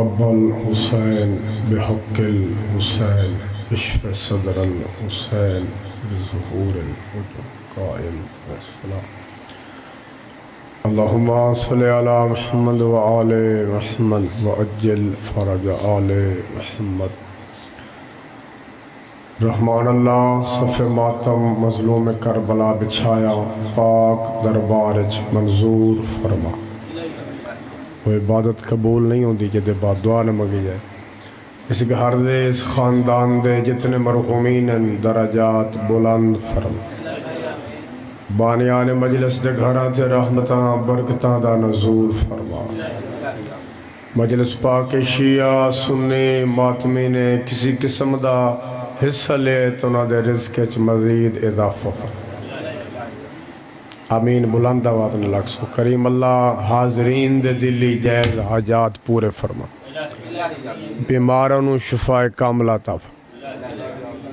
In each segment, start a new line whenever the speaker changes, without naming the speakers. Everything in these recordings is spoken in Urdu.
رب الحسين بحق الحسين اشف صدر الحسين بظهور الوجه قائم والصلاة. اللهم صل على محمد وآل محمد وعجل فرج آل محمد. رحمان اللہ، صف ماتم، مظلوم کربلا بچھایا، پاک دربار منظور فرما. وہ عبادت قبول نہیں ہوتی جدے بعد دعا نہ مگی جائے۔ اس گھر دے، اس خاندان دے جتنے مرحومین ہیں، درجات بلند فرم بانیان مجلس دے گھران تے رحمتاں، برکتاں دا نزول فرما۔ مجلس پاک شیعہ، سنی، ماتمی نے کسی قسم دا حصہ لے تو نہ دے رزق اچ مزید اضافہ فرما۔ آمین، بلند آواز نہ لگ سو کریم اللہ، حاضرین دے دلی جائز حاجات پورے فرما۔ بیماروں نو شفا کاملہ عطا فرما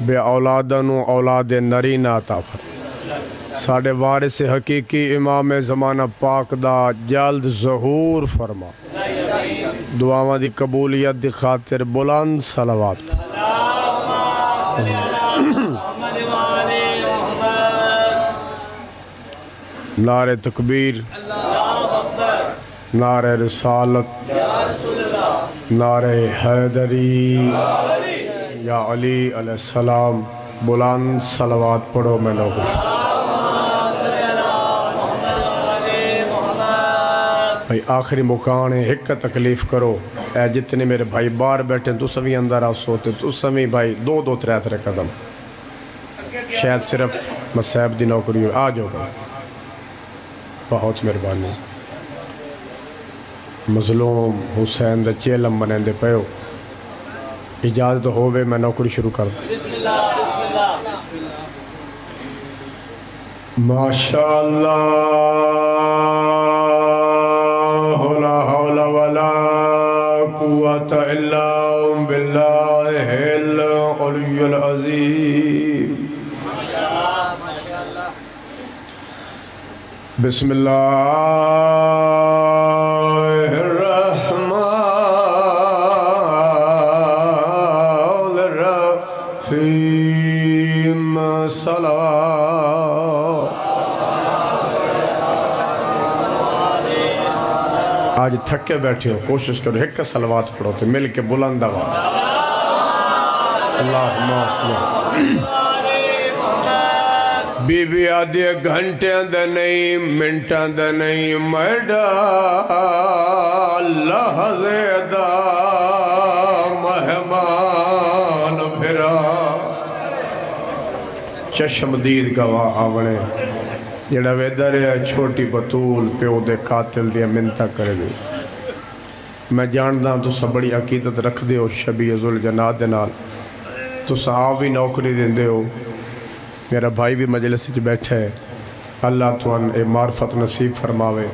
بے اولادوں اولاد نرین عطا فرما ساڑھے وارث حقیقی امام زمانہ پاک دا جلد ظہور فرما۔ دعاواں دی قبولیت دی خاطر بلند صلوات۔ نعرہ تکبیر، نعرہ رسالت، نعرہ حیدری، یا علی علیہ السلام، بلند صلوات پڑھو میں نوکری بھائی آخری مکان ہے ایک تکلیف کرو۔ اے جتنے میرے بھائی بار بیٹھے تو سبھی اندر آ سوتے تو سبھی بھائی دو دو ترے ترے قدم شاید صرف مسیب دی نوکری ہو، آ جاؤ۔ بھائی بہت مہربانی۔ مظلوم حسین دے چیلم بنیں دے پیو۔ اجازت ہووے میں نوکری شروع کر۔ ماشاءاللہ۔ بسم اللہ الرحمن الرحیم. صلوات. آج تھکے بیٹھے ہو، کوشش کرو، ایک صلوات پڑھو تو مل کے بلند آواز. اللہم صلی بی بی آدھی گھنٹیاں دے نہیں منٹاں دے نہیں میڈا اللہ زیدہ مہمان پھرا چشم دید گواہ آونے جڑا ویدر ہے چھوٹی بطول پیو دے قاتل دیا منتہ کرے گئی میں جاندہ ہوں تو سب بڑی عقیدت رکھ دے ہو شبیہ ذل جناد نال تو صحابی نوکری دیں دے ہو میرا بھائی بھی مجلس سے بیٹھا ہے۔ اللہ تو اے معرفت نصیب فرماوے۔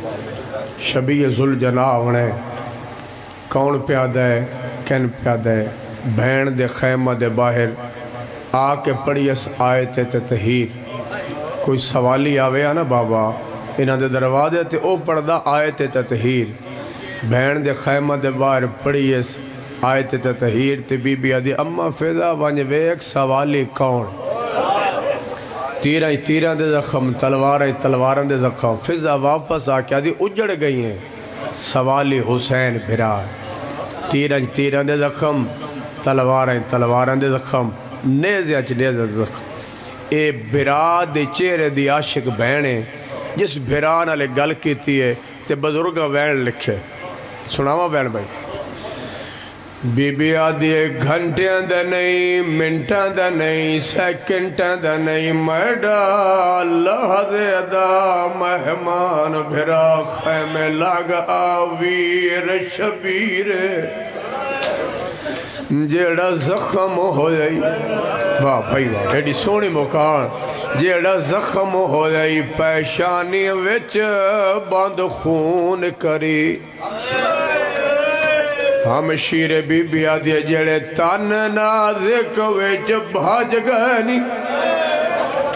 شبیہ ذل جناح ہونے کون پیادہ ہے؟ کین پیادہ ہے؟ بھین دے خیمہ دے باہر آ کے پڑی اس آیت تطہیر کوئی سوالی آوے نا بابا؟ انہاں دے دروازے تے او پڑھدا آیت تطہیر بھین دے خیمہ دے باہر پڑی اس آیت تطہیر تے بی بی آدھی اما فیضا وانج ویک سوالی کون؟ تیرہ ہی تیرہ دے زخم تلوارہ ہی تلوارہ دے زخم۔ فضا واپس آکے آدھی اجڑ گئی ہیں۔ سوالی حسین بھرا۔ تیرہ ہی تیرہ دے زخم تلوارہ ہی تلوارہ دے زخم۔ نیزے اچھ نیزے دے زخم۔ اے بھرا دے چہرے دی عاشق بہنے جس بھرا نالے گل کیتی ہے تے بزرگا بہن لکھے۔ سناوا بہن بھائی۔ بی بی آدھی گھنٹیاں دے نہیں منٹاں دے نہیں سیکنٹاں دے نہیں میڈا اللہ دے مہمان بھرا خیمے لگ آویر شبیر جیڑا زخم ہو جائی واہ بھائی واہ ایڈی سونی مکان جیڑا زخم ہو جائی پیشانی وچ بند خون کری ہم شیر بی بی آدھے جڑے تن نازک ویچ بھاج گنی۔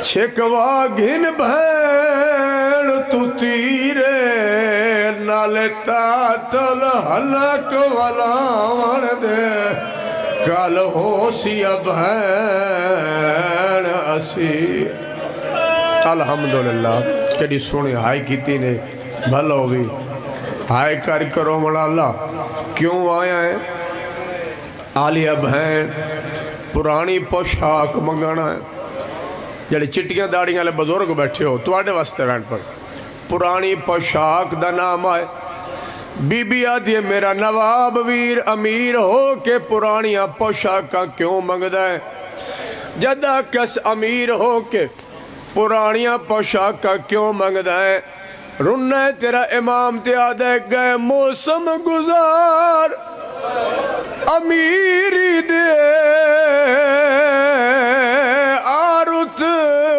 چھکوا گھن بھیڑ تو تیرے نالے تاتل حلق والا دے۔ کل ہو سی بہن اسی۔ الحمدللہ کڑی سونے ہائی کیتی نے بھل ہوگی ہائی کر کرو مڑا اللہ۔ کیوں آیا ہے؟ آلیہ بہن پرانی پوشاک منگانا ہے۔ جڑے چٹیاں داڑیاں لے بزرگ بیٹھے ہو تو آڑے واسطے وینٹ پر پرانی پوشاک دا نام آئے۔ بی بی آدھی میرا نواب ویر امیر ہو کے پرانیاں پوشاکاں کیوں منگدہ ہے؟ جدہ کس امیر ہو کے پرانیاں پوشاکاں کیوں منگدہ ہے؟ رنہ تیرا امام تیا دے گئے موسم گزار۔ امیری دے آرت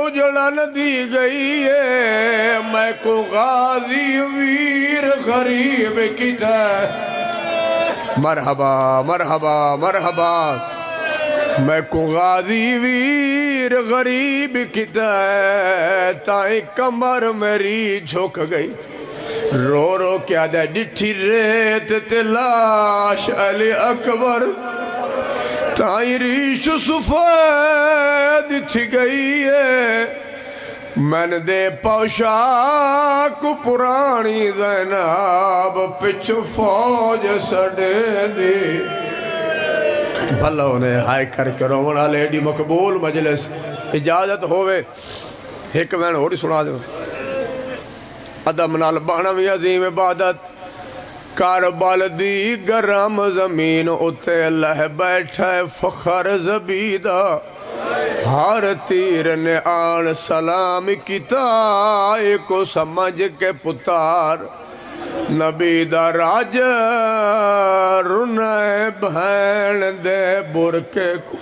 اجڑن دی گئی ہے۔ میں کو غازی ویر غریب کی مرحبا مرحبا مرحبا۔ میں کو غازی ویر غریب کی تائیں کمر میری جھوک گئی۔ رو رو کیا دے ڈٹھی ریت تلاش علی اکبر۔ تائیں ریش سفید تھی گئی ہے۔ میں دے پوشاک پرانی زیناب پچھ فوج سڑے دی۔ بھلا انہیں ہائے کر کے رونا لیڈی مقبول مجلس۔ اجازت ہوئے ایک میں نے اور سنا دوں ادم نال بانوی عظیم عبادت۔ کاربال دی گرم زمین اتے اللہ بیٹھا ہے فخر زبیدہ۔ ہر تیر نے آن سلام کیتا کو سمجھ کے پتار۔ نبی دا راج رنائے بہن دے برکے کو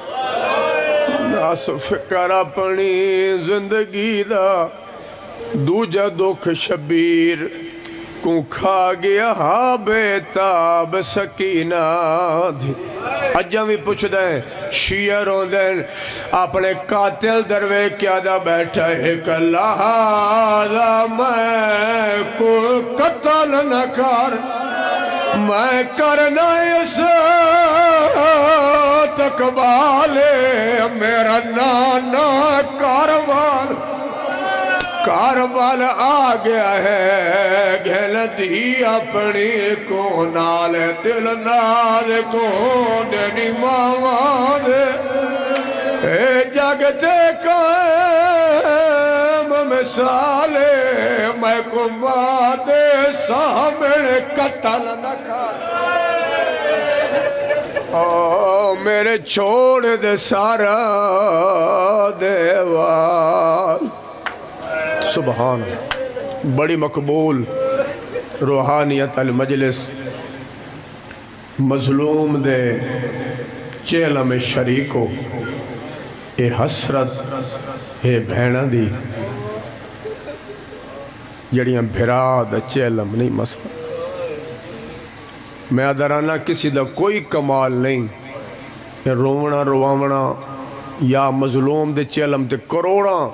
ناس فکر اپنی زندگی دا دوجہ دکھ شبیر کو کھا گیا ہاں بیتاب سکینہ دھی اجاں بھی پوچھ دیں شیعہ رو دیں اپنے قاتل دروے کیا دا بیٹھا ہے کہ لہذا میں کو قتل نہ کر۔ میں کرنا اس تقبالے میرا نانا کاروان۔ کاربال آ گیا ہے گھل دی اپنی کو نال دل نال کو دنی مامان اے جگتے قائم مثالے میں کو مادے سامنے قتل نہ کر میرے چھوڑ دے سارا دیوال سبحان بڑی مقبول روحانیت المجلس مظلوم دے چیلہ میں شریکو، اے حسرت، اے بھینا دی۔ جڑیاں بھرا دا چیلم نہیں مسئلہ۔ میں ادرانہ کسی دا کوئی کمال نہیں۔ رونا روانا یا مظلوم دے چیلم تے کروڑا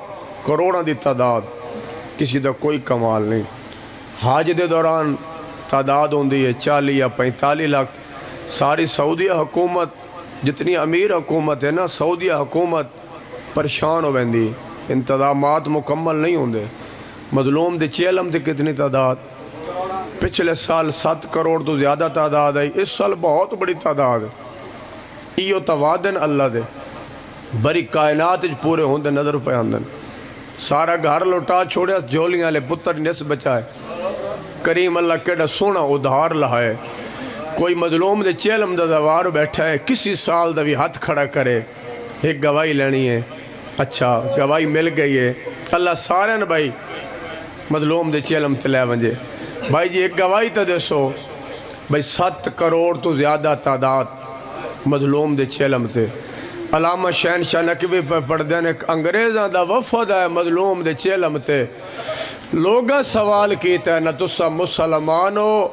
کروڑا دی تعداد۔ کسی دا کوئی کمال نہیں۔ حاج دے دوران تعداد ہوندی ہے چالی یا پینتالی لاکھ۔ ساری سعودیہ حکومت، جتنی امیر حکومت ہے نا سعودیہ حکومت پریشان ہو بندی انتظامات مکمل نہیں ہوندے۔ مظلوم دے چیلم دے کتنی تعداد۔ پچھلے سال سات کروڑ تو زیادہ تعداد ہے۔ اس سال بہت بڑی تعداد ہے۔ ایو توادن اللہ دے۔ بری کائنات پورے ہوندے، نظر پہ آندن۔ سارا گھر لوٹا، چھوڑیا جولیاں لے پتر نس بچائے۔ کریم اللہ کیڑا سونا ادھار لہائے۔ کوئی مظلوم دے چیلم دا دوار بیٹھا ہے، کسی سال دا بھی ہاتھ کھڑا کرے۔ ایک گواہی لینی ہے۔ اچھا گواہی مل گئی ہے۔ اللہ سارے نا بھائی مظلوم دے چیلم تلے ونجے۔ بھائی جی ایک گواہی تا دے سو بھائی ست کروڑ تو زیادہ تعداد مظلوم دے چیلم تے۔ علامہ شہن شاہ نکوی پر پڑھ دینے انگریزاں دا وفد ہے مظلوم دے چیلم تے۔ لوگا سوال کیتا ہے، نہ تسا مسلمان ہو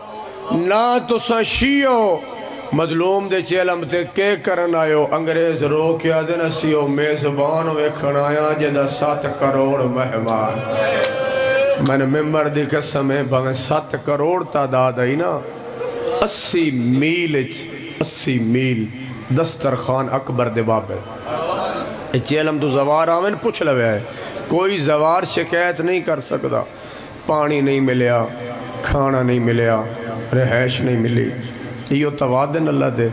نہ تسا شیعو۔ مظلوم دے چیلم تے کے کرن آئیو؟ انگریز رو کیا دینا سیو میزبان ہوئے کھنایا جدہ سات کروڑ مہمان۔ میں نے ممبر دی قسم ہے بھاگے سات کروڑ تعداد آئی نا اسی میل اسی میل۔ دسترخان اکبر دے باب ہے چیلم تو زوار آمین پوچھ لوے ہے کوئی زوار شکایت نہیں کر سکتا پانی نہیں ملیا، کھانا نہیں ملیا، رہائش نہیں ملی۔ یہ توادن اللہ دے۔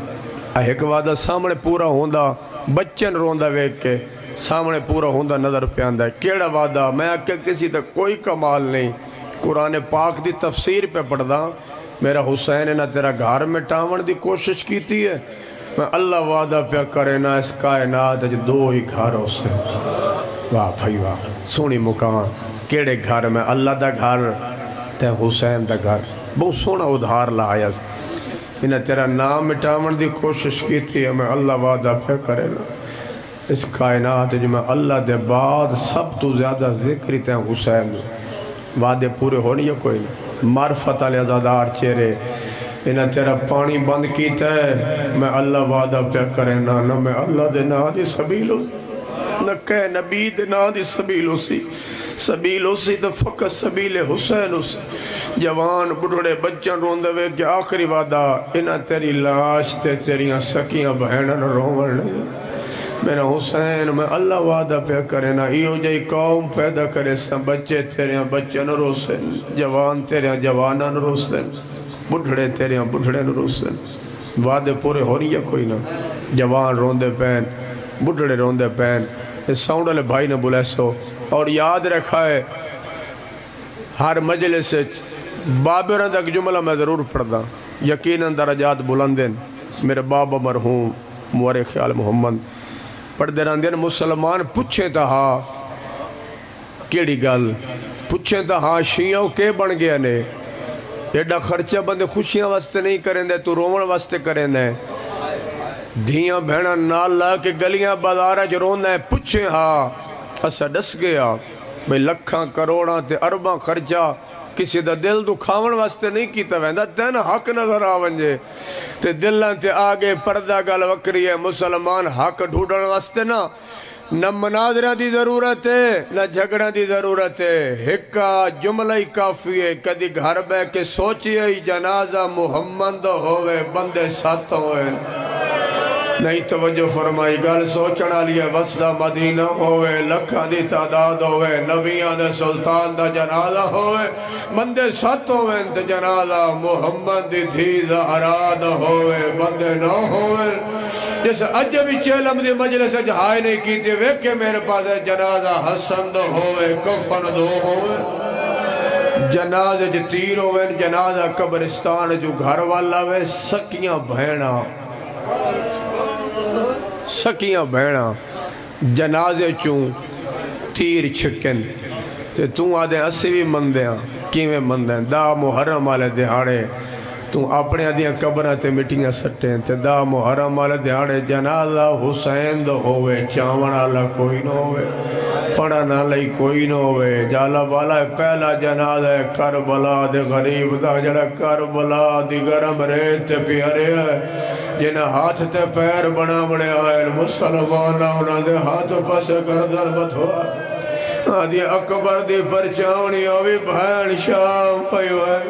ایک وعدہ سامنے پورا ہوندہ بچن روندہ ویک کے سامنے پورا ہوندہ نظر پہ آندہ ہے۔ کیڑا وعدہ؟ میں کہ کسی تک کوئی کمال نہیں۔ قرآن پاک دی تفسیر پہ پڑھدا، میرا حسین نہ تیرا گھر میں ٹاون دی کوشش کیتی ہے میں اللہ وعدہ پہ کرے نہ اس کائنات جو دو ہی گھر ہو سے۔ واہ بھائی واہ، سونی مکان، کیڑے گھر میں اللہ دا گھر تے حسین دا گھر۔ بہت سونا ادھار لایا انہیں تیرا نام مٹاون دی کوشش کیتی ہے، میں اللہ وعدہ پہ کرے نا۔ اس کائنات جو میں اللہ دے بعد سب تو زیادہ ذکری تے حسین۔ وعدے پورے ہونی یا کوئی نہیں؟ معرفت علی ازادار چہرے۔ انہیں تیرا پانی بند کیتا ہے۔ میں اللہ وعدہ پہ کرے نا نہ میں اللہ دے نا دی سبیلو نہ کہے نبی دے نا دی سبیلو سی۔ سبیلو سی تو فقط سبیل حسین سی۔ جوان بڑھڑے بچن روندے وے کہ آخری وعدہ انہیں تیری لاش تے تیریاں سکیاں بہنن رومن نہیں میرا حسین، میں اللہ وعدہ پہ کرے نا ایو جائی قوم پیدا کرے سا بچے تیرے بچے نہ روسن جوان تیرے جوانہ نہ روسن بڑھڑے تیرے ہاں، بڑھڑے نہ وعدے پورے ہو رہی ہے کوئی نہ۔ جوان روندے پین بڑھڑے روندے پین اس ساؤنڈ والے بھائی نے بولے سو۔ اور یاد رکھا ہے، ہر مجلس سے بابران تک جملہ میں ضرور پڑھتا یقیناً درجات بلندن میرے بابا مرحوم موری خیال محمد۔ پڑھ رہندے ہیں، مسلمان پچھیں تا ہاں کیڑی گل؟ پچھیں تا ہاں شیعوں کے بن گیا نے؟ ایڈا خرچہ بندے خوشیاں واسطے نہیں کریں دے تو رومن واسطے کریں دے دھیاں بھیڑا نالا کے گلیاں بازارہ جو روندہ ہے پچھیں ہاں اسا ڈس گیا بھئی لکھاں، کروڑاں تے ارباں خرچہ کسی دا دل دو کھاون واسطے نہیں کیتا ویندہ تین حق نظر آونجے تے دلان تے آگے پردہ گل وکری ہے، مسلمان حق ڈھوڑن واسطے نا۔ نہ مناظرہ دی ضرورت ہے، نہ جھگڑا دی ضرورت ہے۔ ہکا جملہ ہی کافی ہے۔ کدی گھر بے کے سوچی ہے جنازہ محمد ہوئے، بندے ساتھ ہوئے۔ نہیں توجہ فرمائی، گل سوچنا لیا وسدہ مدینہ ہوئے لکھا دی تعداد ہوئے نبیان دے سلطان دا جنازہ ہوئے بندے ست ہوئے انت جنازہ محمد دی دھی زہراد ہوئے بندے نہ ہوئے جیسے اجبی چیلم دی مجلس جہائی نہیں کی تھی ویکے میرے پاس جنازہ حسن دو ہوئے کفن دو ہوئے جنازہ جو تیر ہوئے جنازہ قبرستان جو گھر والا ہوئے سکیاں بہنہ سکیاں بہنا، جنازے چون تیر چھکن تے توں آدھے اسی بھی مندیاں، کیویں مندیں دا محرم والے دہاڑے۔ توں اپنے آدھیاں قبرہ تے مٹیاں سٹیں تے دا محرم والے دہاڑے، جنازہ حسین دو ہوئے چاون والا کوئی نہ ہوئے پڑھا نہ لئی کوئی نہ ہوئے جالا بالا پہلا جنازہ ہے، کربلا دے غریب دا، جڑا کربلا دی گرم ریت پیارے ہے۔ جنہ ہاتھ تے پیر بنا بڑے آئے مسلمان آنا دے ہاتھ پس گردن بتھوا آدھی اکبر دی پرچاونی آوی بھین شام پیو ہے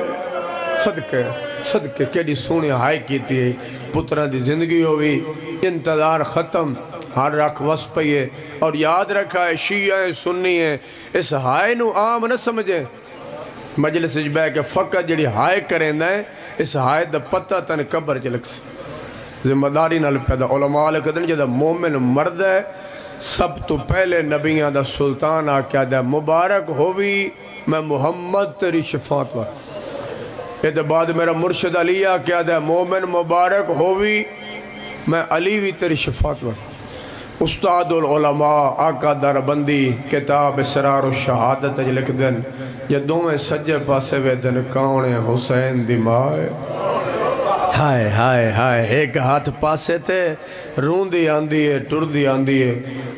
صدقے صدقے کیڑی سونی ہائی کیتی ہے پتران دی زندگی ہوئی انتظار ختم ہر رکھ وس پئیے اور یاد رکھا ہے شیعہ ہیں سنی ہیں اس ہائے نو عام نہ سمجھیں مجلس جبہ کے فقط جڑی ہائے کریں دیں اس ہائے دا پتہ تن قبر چلک سے ذمہ داری نال پیدا علماء لے کہتے ہیں جدہ مومن مرد ہے سب تو پہلے نبیاں دا سلطان آکیا دے مبارک ہوئی میں محمد تیری شفاعت وقت یہ بعد میرا مرشد علی آکیا دے مومن مبارک ہوئی میں علی وی تیری شفاعت وقت استاد العلماء آقا در بندی کتاب اسرار و شہادت لکھ دن یہ دو میں سجے پاسے وے دن کاؤنے حسین دی مائے ہائے ہائے ہائے۔ ایک ہاتھ پاسے تھے رون دی آندی ہے ٹر دی آندی ہے۔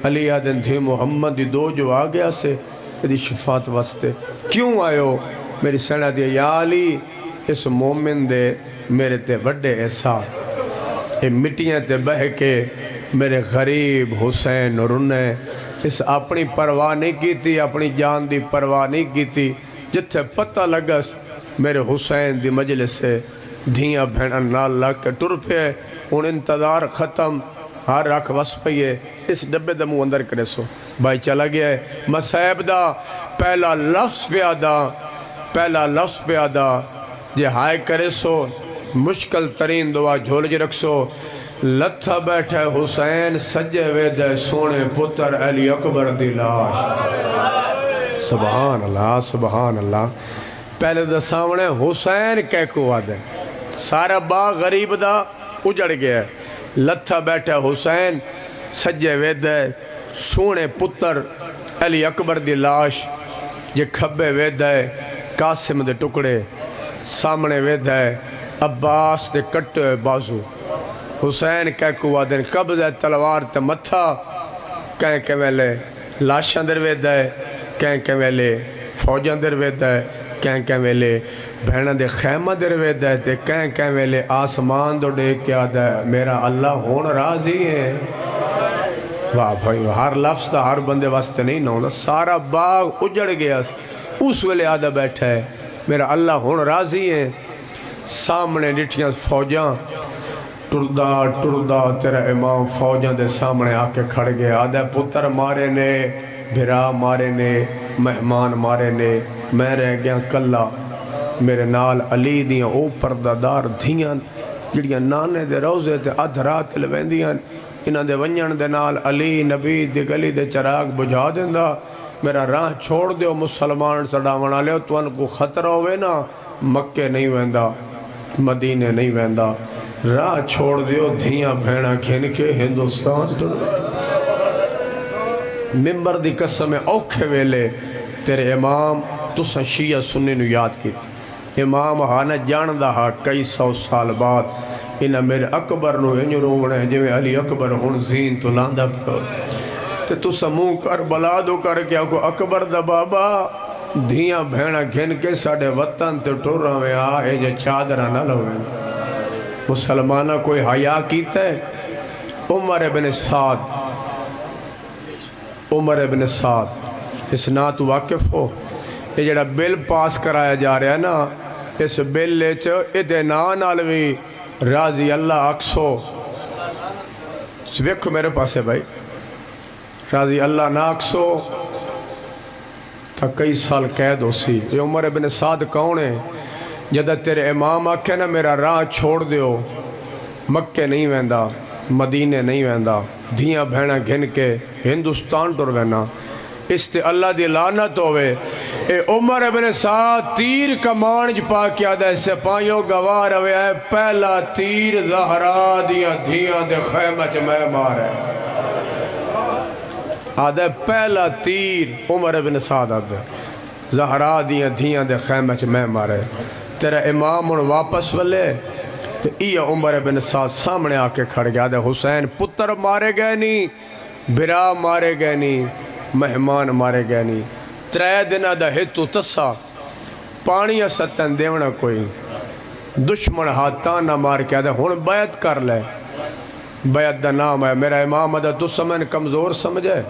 علی آدن تھی محمد دی دو جو آگیا سے دی شفاعت واسطے۔ کیوں آئے ہو؟ میری سینہ دی، یا علی، اس مومن دے میرے تے وڈے احساس اے مٹیاں تے بہ کے میرے غریب حسین رنے اس اپنی پرواہ نہیں کی تھی اپنی جان دی پرواہ نہیں کی تھی جتھے پتہ لگس میرے حسین دی مجلس سے دھیاں بھیڑا نال لگ کے ٹر پہ ہوں انتظار ختم، ہر رکھ وس پئی ہے۔ اس ڈبے دا منہ اندر کرے سو۔ بھائی چلا گیا ہے۔ مسائب دا پہلا لفظ پہ آدھا پہلا لفظ پہ آدھا جے ہائے کرے سو، مشکل ترین دعا جھول جی رکھ سو۔ لتھا بیٹھے حسین سجے ویدے سونے پتر علی اکبر دی لاش۔ سبحان اللہ سبحان اللہ۔ پہلے دا سامنے حسین کہہ کو آدھے۔ سارا باغ غریب دا اجڑ گیا ہے۔ لتھا بیٹھے حسین، سجے ویدے، سونے پتر، علی اکبر دی لاش، جے کھبے ویدے، قاسم دے ٹکڑے، سامنے ویدے، عباس دے کٹے بازو۔ حسین کہہ کو آدھے قبض ہے تلوار تے متھا۔ کہیں کہ ویلے لاشاں در ویدے کہیں کہ ویلے فوجاں در ویدے کہیں کہ ویلے بہنہ دے خیمہ در ویدے تے کہیں کہ ویلے آسمان دو ڈے کیا دے میرا اللہ ہون راضی ہے۔ واہ بھائی، ہر لفظ تا ہر بندے واسطے نہیں نہ سارا باغ اجڑ گیا۔ اس ویلے آدھا بیٹھا ہے۔ میرا اللہ ہون راضی ہے۔ سامنے ڈٹھیاں فوجاں ٹردہ ٹردہ تیرا امام فوجاں دے سامنے آکے کھڑ گیا۔ آدھے پتر مارے نے، بھرا مارے نے، مہمان مارے نے، میں رہ گیا کلا۔ میرے نال علی دیاں او پردادار دھیاں، جڑیاں نانے دے روزے تے ادھ رات لویندیاں انہاں دے ونجن دے نال علی نبی دی گلی دے چراغ بجھا دیندا۔ میرا راہ چھوڑ دیو مسلمان سڑاونا لیو تو ان کو خطر ہوئے نا، مکے نہیں ویندا، مدینے نہیں ویندا۔ راہ چھوڑ دیو دھیاں بھیڑا کھین کے ہندوستان تو۔ ممبر دی قسم اوکھے ویلے، تیرے امام تو سن شیعہ سننے نو یاد کیتی۔ امام ہانا جاندہ ہا کئی سو سال بعد انہا میرے اکبر نو انجو رونے جو علی اکبر ہون زین تو لاندہ پھر تے تو سموں کر بلا دو کر کیا کو اکبر دا بابا، دھیاں بھیڑا گھن کے ساڑے وطن تے ٹور رہے آئے جو چادرہ نہ لوے۔ مسلمانہ کوئی حیاء کیتا ہے؟ عمر ابن سعد۔ عمر ابن سعد، اس نات واقف ہو۔ یہ جڑا بل پاس کرایا جا رہا ہے نا اس بل لے چو ادنان آلوی راضی اللہ اکسو۔ ویکھو میرے پاس ہے بھائی۔ راضی اللہ نہ اکسو۔ تھا کئی سال قید ہو سی یہ عمر ابن سعد کون ہے؟ جدہ تیرے امام آکھے نا میرا راہ چھوڑ دیو۔ مکے نہیں ویندا، مدینے نہیں ویندا۔ دھیاں بھیڑا گھن کے ہندوستان ٹر وینا۔ اس تے اللہ دی لانت ہوئے اے عمر ابن سعد تیر کمانج پا کیا دے سے پائیوں گوار ہوئے ہے پہلا تیر زہرا دیا دھیاں دے خیمت میں مارے۔ آدھے پہلا تیر عمر ابن سعد آدھے زہرا دیا دھیاں دے خیمت میں مارے۔ تیرا امام ان واپس والے تو یہ عمر ابن سعد سامنے آکے کھڑ گیا۔ دے حسین پتر مارے گئے نہیں برا مارے گئے نہیں مہمان مارے گئے نہیں ترے دنہ دا ہتو تسا پانی ستن دیونا کوئی۔ دشمن ہاتھان نہ مار کیا دے ہون بیعت کر لے۔ بیعت دا نام ہے، میرا امام دا تو سمن کمزور سمجھے۔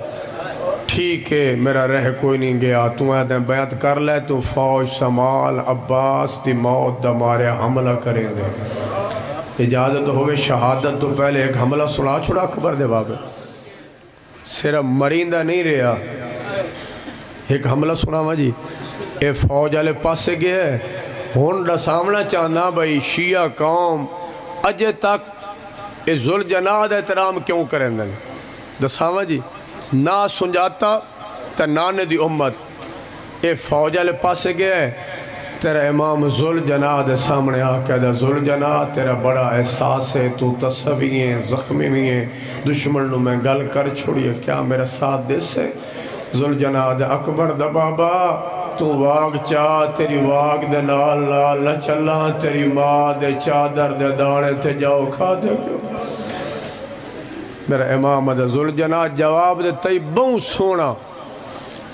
ٹھیک ہے، میرا رہ کوئی نہیں گیا۔ تو اے بیعت کر لے، تو فوج سمال عباس دی موت دا مارے حملہ کریں دے اجازت ہوئے، شہادت تو پہلے ایک حملہ سنا چھوڑا کبر دے بابے۔ صرف مرindہ نہیں رہا ایک حملہ سنا ہوا جی۔ اے فوج آلے پاسے گئے ہے۔ ہونڈا سامنا چاہنا بھئی شیعہ قوم اجے تک اے ذل جناد احترام کیوں کریں دیں دساوا جی نہ سنجاتا تا نانے دی امت۔ اے فوج آلے پاسے گئے ہے۔ تیرا امام ذل جناد سامنے آکے دا ذل جناد تیرا بڑا احساس ہے، تو تصوی ہیں زخمی بھی ہیں۔ دشمن نو میں گل کر چھوڑی ہے۔ کیا میرا ساتھ دے سے ذل جناد اکبر دا بابا، تو واگ چاہ تیری واگ دے نال نال نہ چلا، تیری ماں دے چادر دے دانے تے جاؤ کھا دے کیوں؟ میرا امام دا ذل جناد جواب دے تی بہن سونا۔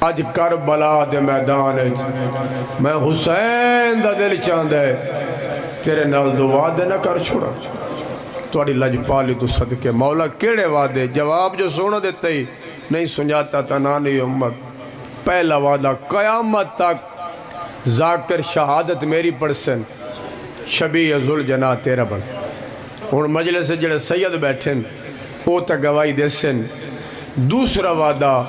اج کربلا دے میدان میں حسین دا دل چاندے تیرے نال دو وعدے نہ کر چھوڑا۔ توڑی لج پالی تو صدقے، مولا کیڑے وعدے؟ جواب جو سونا دیتے ہی نہیں سنجاتا تا نانی امت پہلا وعدہ قیامت تک ذاکر شہادت میری پڑسن شبی ذل جنا تیرا پڑسن ہوں مجلس جڑے سید بیٹھے وہ تو گواہی دوسرا وعدہ،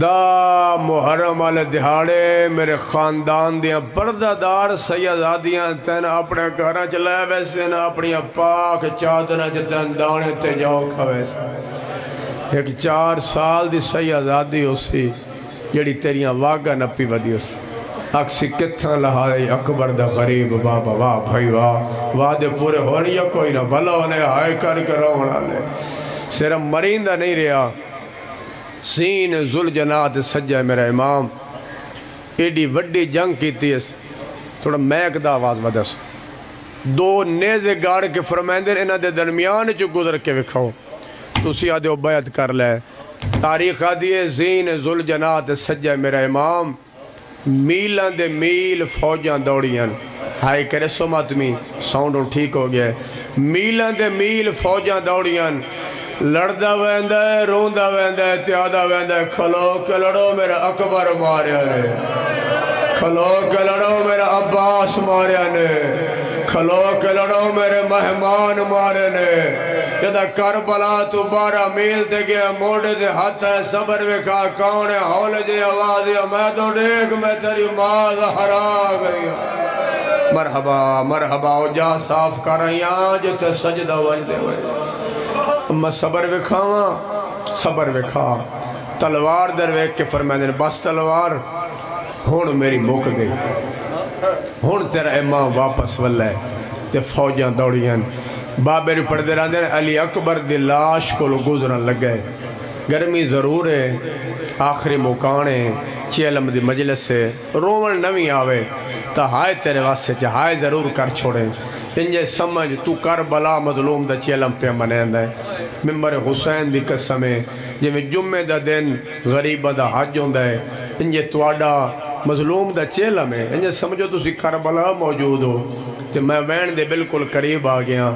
دا محرم والے دہاڑے میرے خاندان دیا پردہ دار سیدادیاں تین اپنے گھرہ چلائے ویسے اپنی پاک چادرہ جتن دانے تے جاؤ کھا ویسے ایک چار سال دی سیدادی اسی جڑی تیریاں واگا نپی ودی اسی اکسی کتھاں لہائی، اکبر دا غریب بابا، واہ بھائی، واہ۔ واہ دے پورے ہونی یا کوئی نہ بھلا ہونے آئے کر کے رونا لے صرف مرین نہیں رہا۔ سین زل جنات سجا میرا امام۔ ایڈی وڈی جنگ کی تیس تھوڑا میک دا آواز بدس دو نیزے گاڑ کے فرمیندر انہ دے درمیان چو گزر کے وکھاؤ۔ تو سی آدھے وہ بیعت کر لے۔ تاریخ آدھیے زین زل جنات سجا میرا امام۔ میلان دے میل فوجاں دوڑیاں۔ ہائی کرے سو ماتمی ساؤنڈوں ٹھیک ہو گیا۔ میلان دے میل فوجاں دوڑیاں۔ لڑدہ ویندہ ہے روندہ ویندہ ہے تیادہ ویندہ ہے۔ کھلو کے لڑو میرا اکبر ماریا نے۔ کھلو کے لڑو میرا عباس ماریا نے۔ کھلو کے لڑو میرے مہمان مارے نے۔ جدہ کربلا تو بارہ میل دے گیا، موڑے دے ہاتھ ہے، صبر وکھا کون ہے؟ ہولے جے آواز ہے میں تو دیکھ میں تیری ماز ہرا گئی ہاں۔ مرحبا مرحبا، او جا صاف کر رہی آن جتے سجدہ وجدے ہوئے۔ اما صبر وکھاواں صبر وکھا تلوار در ویک کے فرمائے بس تلوار ہون میری موک گئی۔ ہون تیرا امام واپس واللہ تے فوجاں دوڑیاں۔ بابے رو پڑھ دے رہاں علی اکبر دی لاش کو لو گزرن لگ گئے گرمی ضرور ہے، آخری موکانے چیلم دی مجلس سے رومن نوی آوے۔ تا ہائے تیرے واسے چاہ ہائے ضرور کر چھوڑیں انجے سمجھ، تو کربلا مظلوم دا چیلم پہ منین دے ممبر حسین دی قسمیں جمیں جمعہ دا دن غریبہ دا حج ہوں دے انجے تواڈا مظلوم دا چیلم ہے۔ انجے سمجھو تو سی کربلا موجود ہو۔ تو میں وین دے بالکل قریب آ گیا۔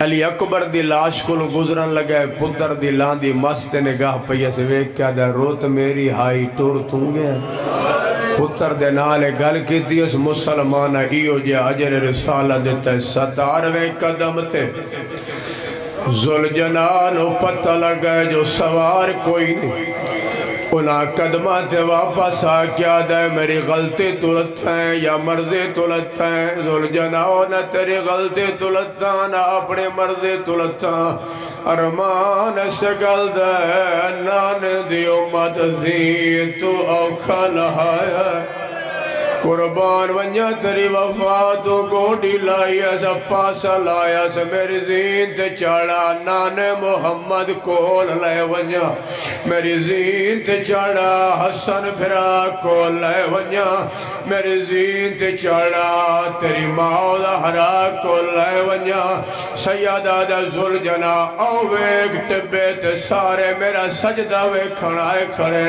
علی اکبر دی لاش کو گزرن لگے پتر دی لان دی مست نگاہ پہیا سے ویک کیا دے روت میری ہائی ٹور توں گیا پتر دے نالے گل کی تھی اس مسلمان ایو جے عجر رسالہ دیتا ہے ستاروے قدم تھے زل جنانو پتہ لگے جو سوار کوئی نہیں۔ انہاں قدمہ تے واپس آ کیا دے، میری غلطی تلت ہیں یا مرضی تلت ہیں؟ ذل جناؤ نہ تیری غلطی تلت ہیں، نہ اپنے مرضی تلت ہیں۔ ارمان شکل دے، نان دی امت، زی تو اوکھا لہایا قربان ونیا تری وفا تو گوڑی لائی ایسا پاسا لایا سے میری زین تے چاڑا نان محمد کول لے ونیا میری زین تے چاڑا حسن بھرا کول لے ونیا میری زین تے چاڑا تیری مولا حرا کول لے ونیا سیادہ دا زل جنا او ویک ٹبے تے سارے میرا سجدہ وے کھڑائے کھڑے۔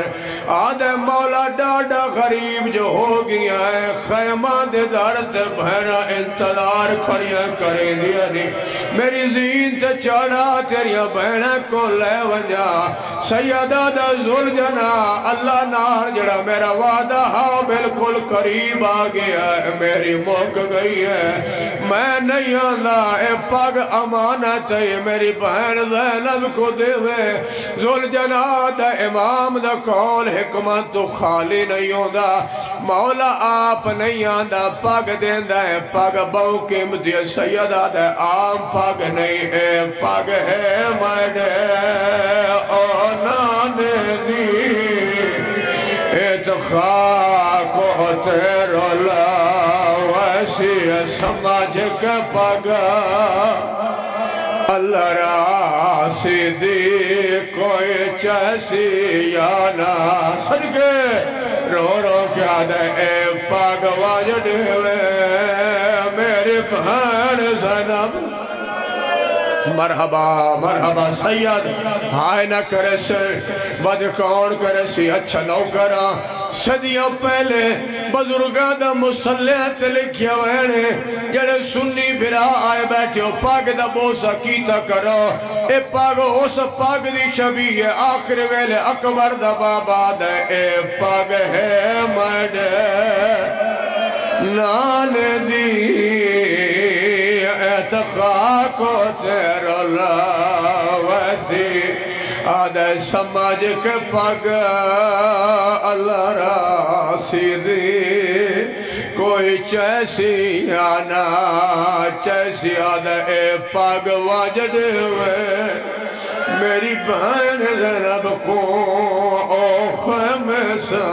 آدھے مولا ڈاڈا غریب جو ہو گیا ہے خیمہ دے دارت بہرہ انتظار کھڑیاں کریں دیا دی۔ میری زین تے چڑھا تیریاں بہنہ کو لے ونجا۔ سیدہ دا زل جنا، اللہ نار جڑا میرا وعدہ ہاں بالکل قریب آگیا ہے، میری موک گئی ہے۔ میں نہیں آندا، اے پاگ امانت ہے، میری بہن زینب کو دے ہوئے زل جنا دا امام دا کول حکمت تو خالی نہیں ہوندا۔ مولا آپ نہیں آندا پاگ دیندہ ہے پاگ باؤ قیمتی سیدہ دے عام پاگ نہیں ہے پاگ ہے مڈے او نانے دی اتخاق و تیرولا ویسی سمجھ کے پاگا اللہ راسی دی کوئی چیسی یا نا صدقے رو رو کیا دے اے پاگ واجد ہوئے میری بہن زنب مرحبا مرحبا، سید۔ ہائے نہ کرے سے، بد کون کرے سی؟ اچھا نو کرا صدیوں پہلے بزرگاں دا مسلیت لکھیا ہوئے جڑے سنی بھرا آئے بیٹھے ہو پاک دا بوسا کیتا کرو اے پاک اس پاک دی شبی ہے، آخر ویلے اکبر دا بابا دے۔ اے پاک ہے مڈے نان دی اعتقاد خاک آدھے سمجھ کے پگ اللہ راسی دی کوئی چیسی آنا چیسی آدھے پگ واجد ہوئے۔ میری بہن زنب کو اوخ میں سا۔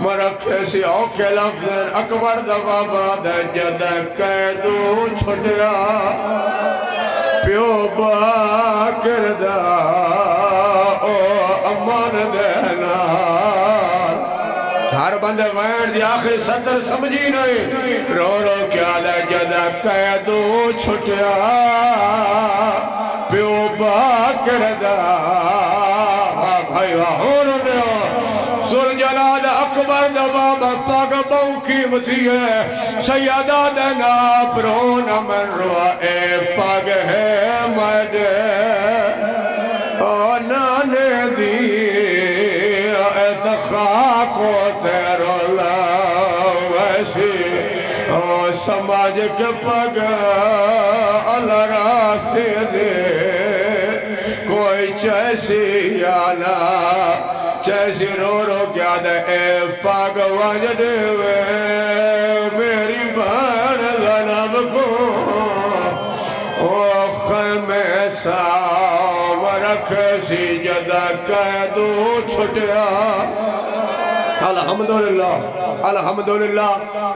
مرکھے سی اوکے لفظ اکبر دبا باد جد قیدو چھٹیا۔ پیو باکر دا او امان دینا ہر بندے وین دی آخری ستر سمجھی نہیں۔ رو رو کیا لے جد قیدو چھٹیا۔ بھائی واہور دیو سر جلال اکبر دا بابا پاک باؤں ہے۔ سیدہ دینا پرون من روا اے پاک ہے مدے نانے دی، اے تخاکو تیرو لاویسی او سماج کے پگ اللہ راستے دے۔ کوئی چیسی چیسی رو رو کیا دے اے پاگ وجد وے، میری بہن ذنب کو۔ او خیمے سا ورک سی جدہ قیدو چھٹیا۔ الحمدللہ الحمدللہ،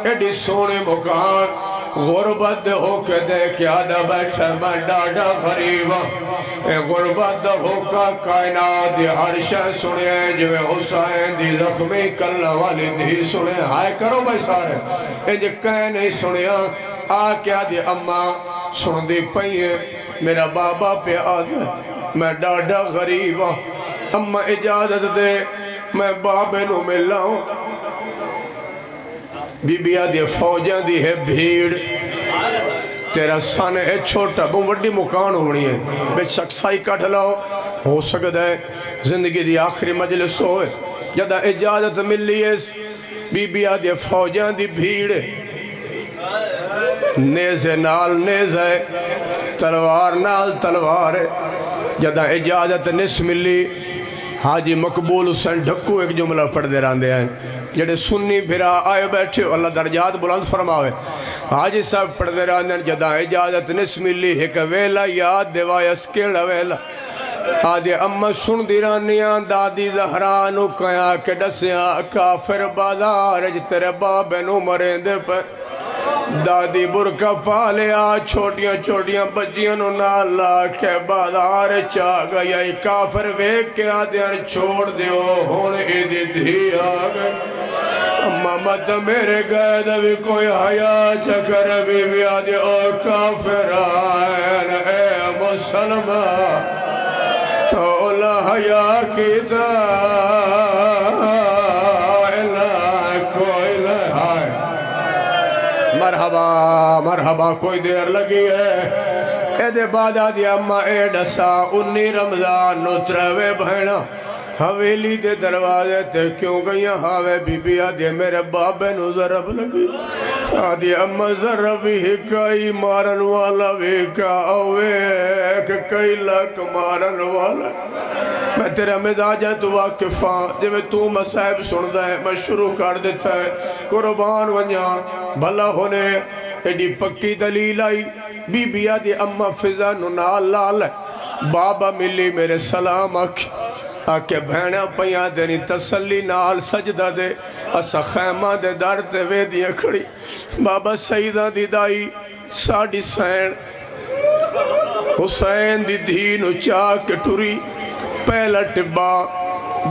ایڈی سونے مکان غربت ہو کے دے کیا دا بیٹھے میں ڈاڈا غریب ہاں۔ اے غربت ہو کا کائنات ہر شہ سنے جو حسین دی زخمی کلہ والی دی سنے۔ ہائے کرو بھائی سارے اے جو کہہ نہیں سنیا آ کیا دی اممہ سن دی پئیے میرا بابا پہ آدھے میں ڈاڈا غریب ہاں۔ اممہ اجازت دے، میں بابے نو ملا ہوں بی بی آدھی دی ہے بھیڑ تیرا سان ہے چھوٹا بہت وڈی مکان ہونی ہے بے شخصائی کٹ لاؤ ہو سکتا ہے زندگی دی آخری مجلس ہوئے جدہ اجازت ملی ہے بی بی آدھی دی بھیڑ نیزے نال نیزے تلوار نال تلوار جدہ اجازت نس ملی حاجی مقبول حسین ڈھکو ایک جملہ پڑھ دے راندے ہیں جڑے سنی بھرا آئے بیٹھے اللہ درجات بلند فرماوے۔ حاجی صاحب پڑھ دے راندے ہیں جدہ اجازت نس ملی، ایک ویلا یاد دیوائی اسکیڑا ویلا آدھے اممہ سن دی رانیاں دادی زہرانو کیا کہ ڈسیاں، کافر بازار جی تیرے بابے مرین دے پر دادی برکا پالیا، چھوٹیاں چھوٹیاں بچیاں نو نالا کے بازار چا گیا۔ کافر ویک کے آدھیاں چھوڑ دیو ہون ایدی دھی آگئے ممت میرے گئے دوی کوئی حیاء چکر بی بی آدھی او کافر آئین، اے مسلمان اولا حیاء کی تا مرحبا مرحبا، کوئی دیر لگی ہے۔ اے دے بعد آدھی اممہ اے ڈسا انی رمضان نتروے بہنا حویلی دے دروازے تے کیوں گئیاں؟ ہاوے بی بی آدھی میرے بابے نو ضرب لگی۔ آدھی اممہ ضرب ہی کئی مارن والا بھی کا اوے کئی لک مارن والا۔ میں تیرے مزاج ہے، تو واقفاں جب تو مسائب سن ہے، میں شروع کر دیتا ہے۔ قربان ونیا بھلا ہونے، ایڈی پکی دلیل آئی۔ بی بی آدھی اممہ فضا نال لال ہے۔ بابا ملی میرے سلام آکھ آکے بھینا پہیاں دینی تسلی نال سجدہ دے۔ اسا خیمہ دے در تے وے دیا کھڑی۔ بابا سیدہ دی دائی ساڑی سین۔ حسین دی دھینو چاک ٹوری پہلا ٹبا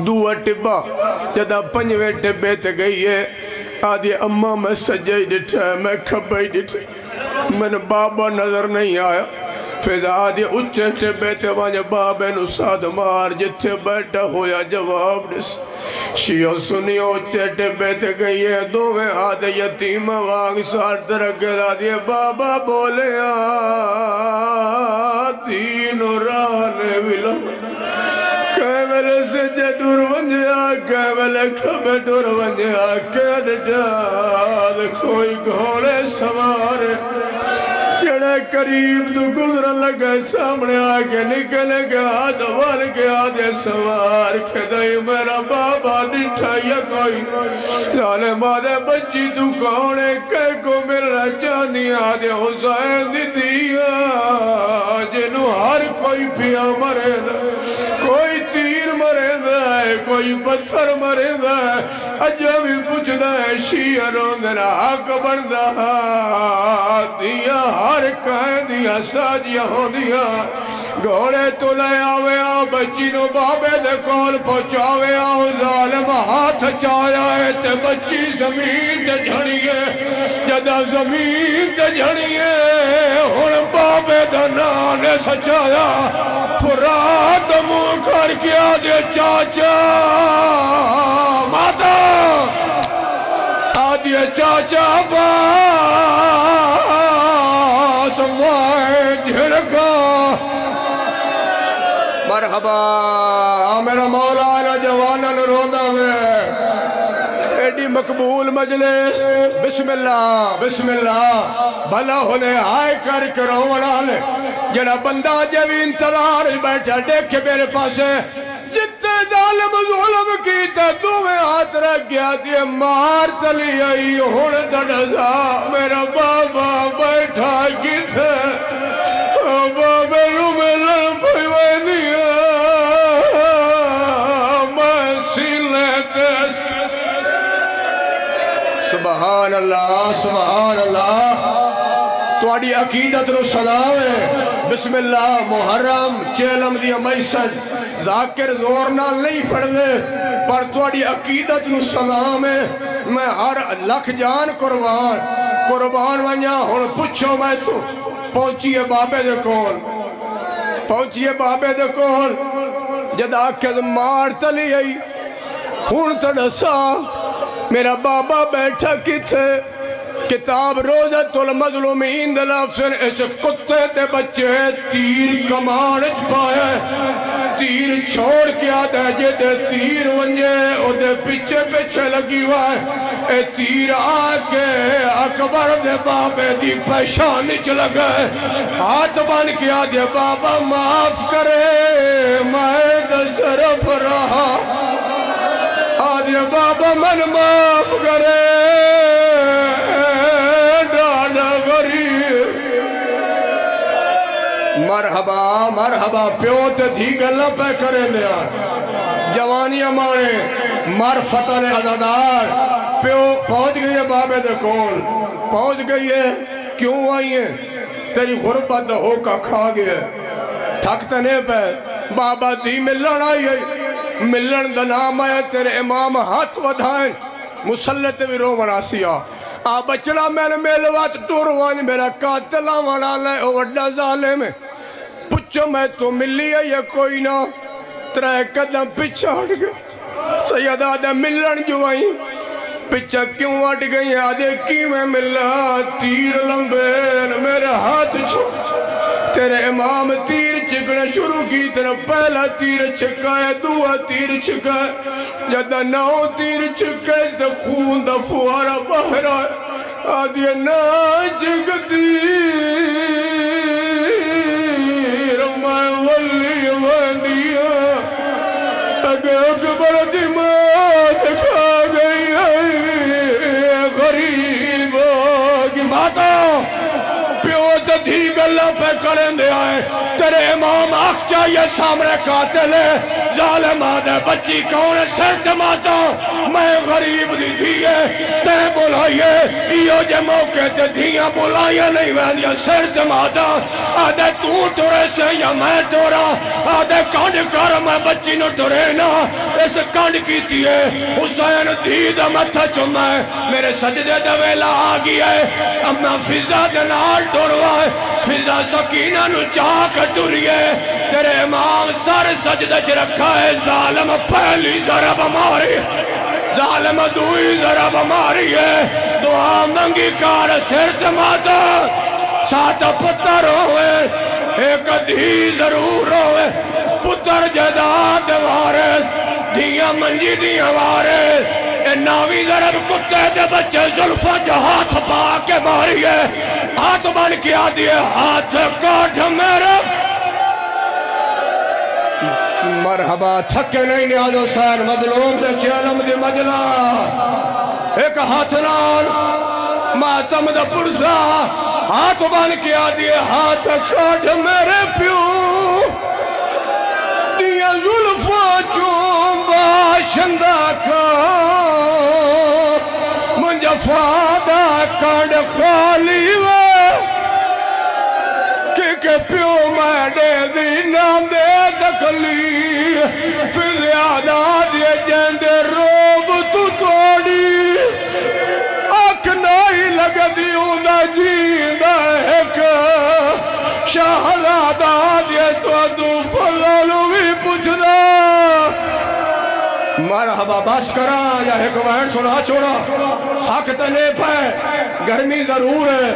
دوہ ٹبا۔ جدہ پنجوے ٹبے تے گئی ہے آدھی اممہ میں سجائی ڈٹھا ہے میں کھبائی ڈٹھا ہے میں نے بابا نظر نہیں آیا۔ فضا آدھی اچھے ٹبے تے وانجا بابے نو ساد مار، جتھے بیٹھا ہویا جواب نس شیعہ سنی اچھے ٹبے تے گئی ہے دو میں آدھے یتیم وانگ سار ترکے آدھی بابا بولے آتین رانے ولا کہے میرے سے جے دور ونجیا کہے میرے کھبے دور ونجیا کہے ڈال، کوئی گھوڑے سوارے جڑے قریب تو گزر لگا سامنے آگے نکل گیا دوار گیا دے سوار کھدائی میرا بابا نٹھا یا کوئی۔ سالے مادے بچی تو کونے کہے کو ملنا جانی آدھے حسین دی دیا جنو ہر کوئی پیا مرے۔ دا تیر مرے دا کوئی پتھر مرے دا اجا بھی پوچھ دا شیعہ روندنا حق بندہ دیا ہر کہیں دیا ساجیا ہو دیا۔ گھوڑے تو لے آوے آ، بچی نو بابے دے کول پہنچاوے آ۔ ظالم ہاتھ چایا ہے، تے بچی زمین تے جھڑیے جدا زمین تے جھڑیے ہن بابے دا سچایا فراد منہ کر کیا دے چاچا۔ ماتا آدھے چاچا باس مقبول مجلس۔ بسم اللہ بسم اللہ۔ بھلا ہونے، آئے کر کرو ونالے جڑا بندہ جب انتظار بیٹھا، دیکھے میرے پاس ہے جتے ظالم ظلم کی تا دوے ہاتھ رکھ گیا دیا مار تلی آئی۔ ہون دڑزا میرا بابا بیٹھا کی تھے بابا رو سبحان اللہ سبحان اللہ توڑی عقیدت رو سلام ہے۔ بسم اللہ، محرم، چیلم دیا میسن ذاکر زور نہ نہیں پڑھ دے پر توڑی عقیدت رو سلام ہے۔ میں ہر لکھ جان قربان قربان ونیا ہون پچھو میں تو پہنچیے بابے دے کون پہنچیے بابے دے کون جد آکھے مار تلی آئی ہون تڑسا۔ میرا بابا بیٹھا کتے کتاب روزت المظلومین دلافسن اس کتے دے بچے تیر کمانچ پائے۔ تیر چھوڑ کیا دے جے دے تیر ونجے، او دے پچھے پچھے لگی وائے اے تیر آکے، اکبر دے بابے دی پیشانی لگے۔ ہاتھ بان کیا دے بابا معاف کرے، میں دسرف رہا۔ آدھے بابا من معاف کرے، ڈاڈا غریب۔ مرحبا مرحبا، پیو تے تھی گلہ پہ کریں دیا جوانی ہمارے مر فتح عزادار۔ پیو پہنچ گئی ہے بابے دے کون پہنچ گئی ہے، کیوں آئی ہے تیری غربت ہو کا کھا گیا۔ تھکتے نہیں پہ، بابا دی ملن آئی ہے۔ ملن دا نام آیا تیرے امام ہاتھ ودھائیں۔ مسلط بھی رو مناسیا آ بچڑا میں نے میلوات ٹوروانی میرا قاتلہ وانا لے، او وڈا ظالم پچھو میں تو ملی ہے یا کوئی نہ ترے قدم پچھا ہٹ گئے۔ سید آدھے ملن جو آئیں پچھا کیوں ہٹ گئی آدھے کی میں ملا تیر لمبے میرے ہاتھ چھو۔ تیرے امام تیر چکنا شروع کی، تیرا پہلا تیر چکا ہے دعا تیر چکا ہے۔ جدہ نو تیر چکا ہے جدہ خون دا فوارا بہرا ہے۔ آدھیا نا چکتی میں ولی وندیا اگر اکبر دماغ کھا دھی گلہ پہ کریں دے آئے۔ تیرے امام آخ چاہیے، سامنے قاتل ہے۔ ظالم آدھے بچی کون ہے؟ سر جماتا میں غریب دی دیئے تے بلائیے ایو جے موقع تے دھیاں بلائیے نہیں ویندیا سر جماتا آدھے تو تورے سے یا میں تورا آدھے کانڈ کر، میں بچی نو تورے نا۔ اس کانڈ کی دیئے حسین دید متھا چمائے میرے سجدے دویلہ آگی ہے۔ اما فضا دنال توروائے فضا سکینہ نو چاک ٹوریے تیرے امام سر سجدہ چ رکھا ہے۔ ظالم پہلی ضرب ماری۔ ظالم دوئی ضرب ماری ہے۔ دعا منگی کار سر چماتا ساتھ پتر ہوئے۔ ایک دھی ضرور ہوئے، پتر جداد وارس دیا منجی دیا وارس اے ناوی ضرب کتے دے بچے ظلفہ جو ہاتھ پا کے ماری ہے ہاتھ بن کے آدھی ہاتھ کاٹ میرے۔ مرحبا، تھکے نہیں نیاز حسین مظلوم دے چیلم دی مجلہ۔ ایک ہاتھ نال ماتم دا پرسا ہاتھ بن کے آدھی ہاتھ کاٹ میرے پیو دیا ظلفہ چون باشندہ کا منجا فادہ کانڈ خالی وے کہ کہ پیو میں دے دی نام دے دکلی پھر زیادہ دے جیندے روب تو توڑی اک نہیں شہزادہ دے تو دو فضلو بھی پوچھنا۔ مرحبا بس کرا یا ایک وین سنا چھوڑا تھک تنے پہ گرمی ضرور ہے،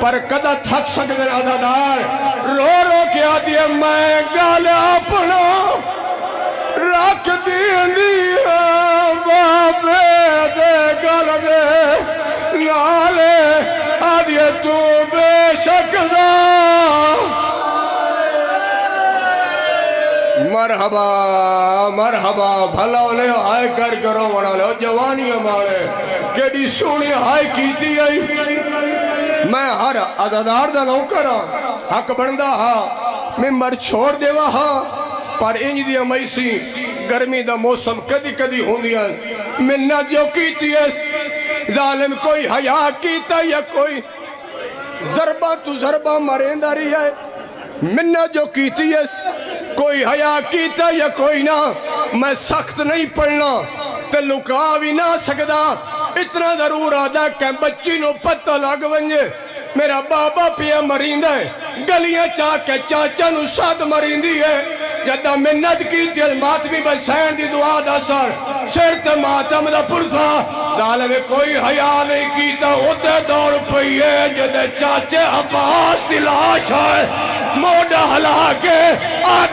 پر کدہ تھک سکتے عزادار۔ رو رو کیا دیئے میں گالا اپنا۔ رکھ دینی بابے دے گل دے۔ لالے آدھے تو بے شک دا مرحبا مرحبا، بھلا لے آئے کر کرو وڑا لے جوانی ہمارے کیڑی سونی آئے کیتی آئی؟ میں ہر عددار دا نو کرا ہاں، حق بندہ ہا ممبر چھوڑ دیوا ہا پر انج دیا میسی گرمی دا موسم کدی کدی ہوں دیا منت جو کیتی ہے ظالم کوئی حیاء کیتا یا کوئی ضربہ تو ضربہ مرین رہی ہے منت جو کیتی ہے کوئی حیاء کیتا یا کوئی نہ، میں سخت نہیں پڑھنا، تے لکا بھی نہ سکدا۔ اتنا ضرور آدھا کہ بچی نو پتہ لگ ونجے۔ میرا بابا پیا مریندہ ہے، گلیاں چاہ کے چاچا نو ساتھ مریندی ہے۔ جدہ منت کی تیل ماتمی بسین دی دعا دا سر۔ سر تے ماتم دا پرسا ظالم کوئی حیاء نہیں کیتا ہوتے دوڑ پئیے جدہ چاچے عباس دی لاش ہے موڑا ہلا کے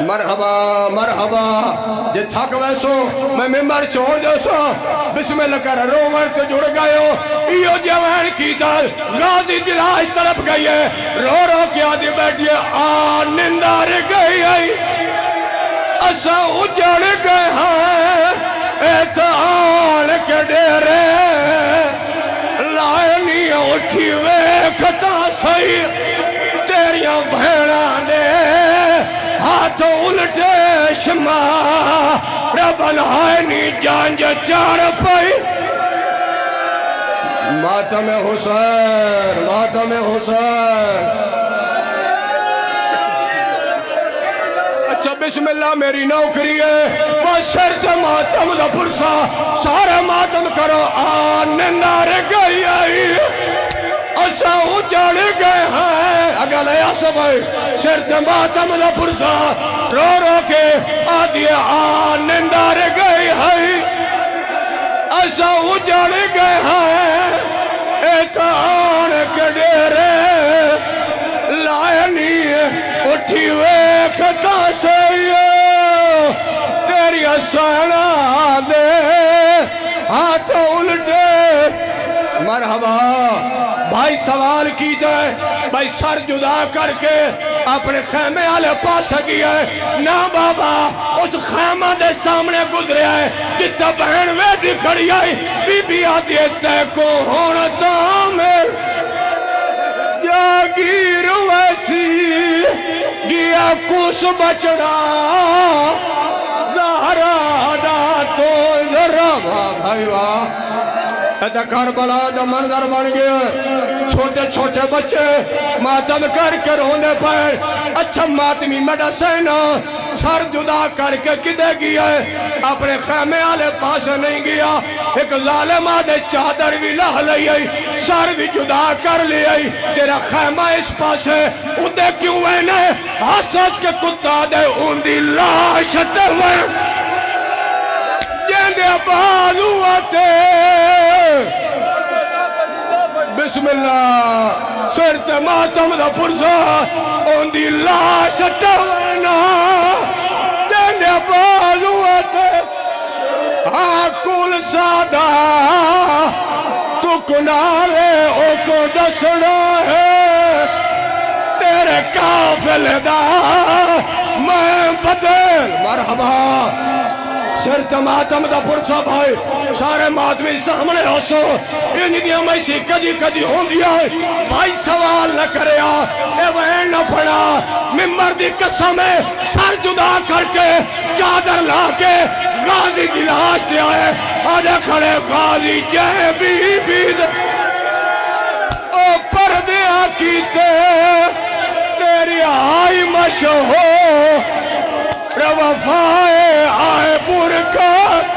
مرحبا مرحبا، جے تھک ویسو، میں ممبر چھوڑ جو سو بسم اللہ کر رومر تو جڑ گئے ہو۔ ایو جوان جی کی دل غازی دلاج طرف گئی ہے۔ رو رو کیا دی بیٹھئے آن نندار گئی ہے۔ اسا اجڑ گئے ہیں۔ ایتان کے ڈیرے، لائنی اٹھی ویکھتا سہی۔ تیریاں بھیڑا نے ہاتھ الٹے شما ربن آئینی جانج چار پئی۔ ماتم حسین ماتم حسین۔ اچھا بسم اللہ، میری نوکری ہے۔ بس شرط ماتم دا پرسا سارا ماتم کرو، آن نار گئی آئی۔ اسا اجڑ گئے ہیں۔ اگر لیا سب ہے شرط ماتم دا پرسا۔ رو رو کے آدھی آن نار گئی ہے اسا اجڑ گئے ہیں۔ ایتان کے ڈیرے۔ لائنی اٹھی ویکھتا سیئے تیری سانا دے ہاتھ الٹے۔ مرحبا۔ بھائی سوال کی جائے بھائی سر جدا کر کے اپنے خیمے آلے پاس گیا ہے۔ نا بابا، اس خیمہ دے سامنے گزرے آئے جتا بہن وے دی کھڑی آئی۔ بی بی آدھی تے کو ہونا تامر جاگیر ویسی گیا کس بچڑا؟ زہرہ دا تو ذرہ بھائی واہ۔ ایتا کربلا دا منظر بن گیا چھوٹے چھوٹے بچے ماتم کر کے روندے پر اچھا ماتمی مڈا سینا سر جدا کر کے کدے گیا ہے؟ اپنے خیمے آلے پاس نہیں گیا۔ ایک ظالم آدھے چادر بھی لہ لئی آئی، سر بھی جدا کر لی آئی۔ تیرا خیمہ اس پاس ہے اندے کیوں وینے حسد کے کتا دے اندی لاشتے ہوئے بسم اللہ، سر تے ماتم دا پرسا ان دی لاش ٹونا دے بازو آتے ہاں سادہ۔ تو کنارے او کو دسنا ہے۔ تیرے کافل دا میں بدل۔ مرحبا۔ سر تماتم دا پرسا بھائی سارے مادمی سامنے ہو سو انہی دیا میں سی کدی کدی ہوں دیا ہے بھائی سوال نہ کریا اے وین نہ پڑا ممبر دی قسم ہے۔ سر جدا کر کے چادر لا کے غازی دی لاش دیا ہے آدھے کھڑے غازی جے بی بی۔ دے او پردیا کیتے تیری آئی مشہور۔ روفائے آئے برکات